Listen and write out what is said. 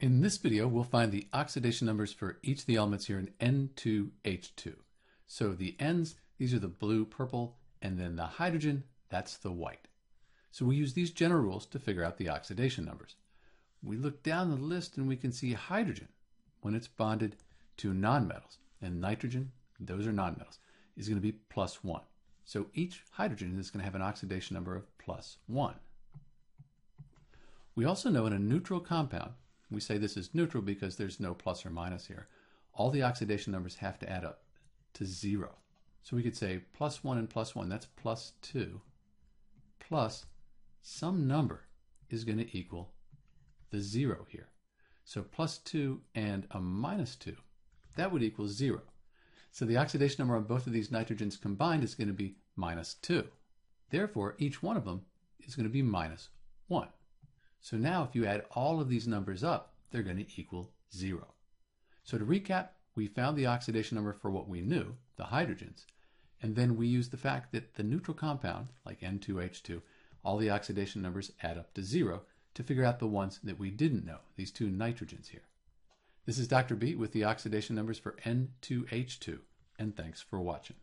In this video, we'll find the oxidation numbers for each of the elements here in N2H2. So the N's, these are the blue, purple, and then the hydrogen, that's the white. So we use these general rules to figure out the oxidation numbers. We look down the list and we can see hydrogen, when it's bonded to nonmetals, and nitrogen, those are nonmetals, is going to be plus 1. So each hydrogen is going to have an oxidation number of plus 1. We also know in a neutral compound, we say this is neutral because there's no plus or minus here, all the oxidation numbers have to add up to 0. So we could say plus 1 and plus 1, that's plus 2, plus some number is going to equal the 0 here. So plus 2 and a minus 2, that would equal 0. So the oxidation number on both of these nitrogens combined is going to be minus 2. Therefore, each one of them is going to be minus 1. So now if you add all of these numbers up, they're going to equal 0. So to recap, we found the oxidation number for what we knew, the hydrogens, and then we used the fact that the neutral compound, like N2H2, all the oxidation numbers add up to 0 to figure out the ones that we didn't know, these two nitrogens here. This is Dr. B with the oxidation numbers for N2H2, and thanks for watching.